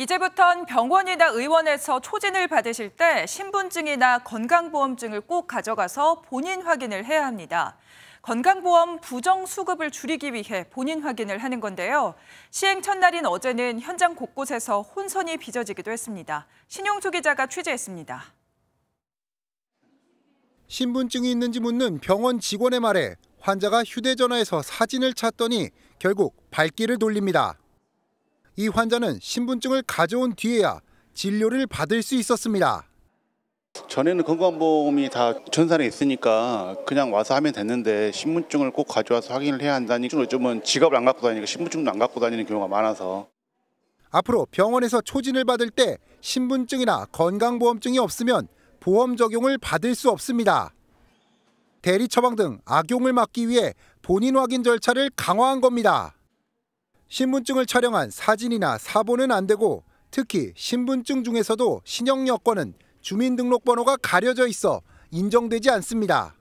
이제부턴 병원이나 의원에서 초진을 받으실 때 신분증이나 건강보험증을 꼭 가져가서 본인 확인을 해야 합니다. 건강보험 부정 수급을 줄이기 위해 본인 확인을 하는 건데요. 시행 첫날인 어제는 현장 곳곳에서 혼선이 빚어지기도 했습니다. 신용주 기자가 취재했습니다. 신분증이 있는지 묻는 병원 직원의 말에 환자가 휴대전화에서 사진을 찾더니 결국 발길을 돌립니다. 이 환자는 신분증을 가져온 뒤에야 진료를 받을 수 있었습니다. 전에는 건강보험이 다 전산에 있으니까 그냥 와서 하면 됐는데 신분증을 꼭 가져와서 확인을 해야 한다니 요즘은 지갑을 안 갖고 다니니까 신분증도 안 갖고 다니는 경우가 많아서 앞으로 병원에서 초진을 받을 때 신분증이나 건강보험증이 없으면 보험 적용을 받을 수 없습니다. 대리 처방 등 악용을 막기 위해 본인 확인 절차를 강화한 겁니다. 신분증을 촬영한 사진이나 사본은 안 되고 특히 신분증 중에서도 신용 여권은 주민등록번호가 가려져 있어 인정되지 않습니다.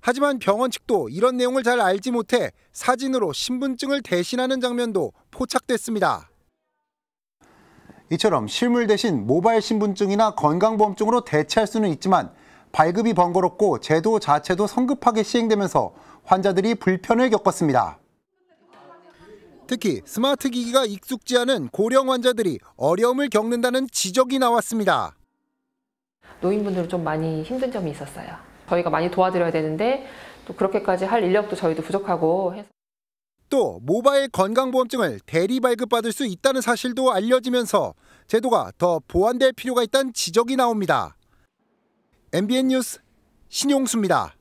하지만 병원 측도 이런 내용을 잘 알지 못해 사진으로 신분증을 대신하는 장면도 포착됐습니다. 이처럼 실물 대신 모바일 신분증이나 건강보험증으로 대체할 수는 있지만 발급이 번거롭고 제도 자체도 성급하게 시행되면서 환자들이 불편을 겪었습니다. 특히 스마트 기기가 익숙지 않은 고령 환자들이 어려움을 겪는다는 지적이 나왔습니다. 노인분들은 좀 많이 힘든 점이 있었어요. 저희가 많이 도와드려야 되는데 또 그렇게까지 할 인력도 저희도 부족하고 해서 또 모바일 건강보험증을 대리 발급받을 수 있다는 사실도 알려지면서 제도가 더 보완될 필요가 있다는 지적이 나옵니다. MBN 뉴스 신용수입니다.